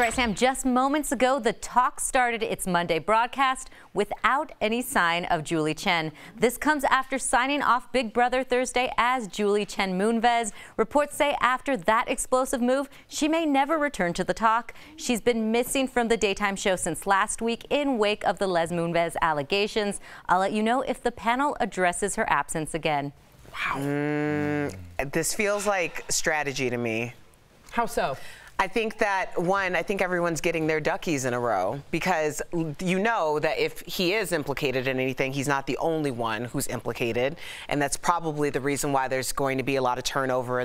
All right, Sam, just moments ago, the talk started its Monday broadcast without any sign of Julie Chen. This comes after signing off Big Brother Thursday as Julie Chen Moonves. Reports say after that explosive move, she may never return to the talk. She's been missing from the daytime show since last week in wake of the Les Moonves allegations. I'll let you know if the panel addresses her absence again. Wow. Mm, this feels like strategy to me. How so? I think that one, I think everyone's getting their duckies in a row because you know that if he is implicated in anything, he's not the only one who's implicated. And that's probably the reason why there's going to be a lot of turnover in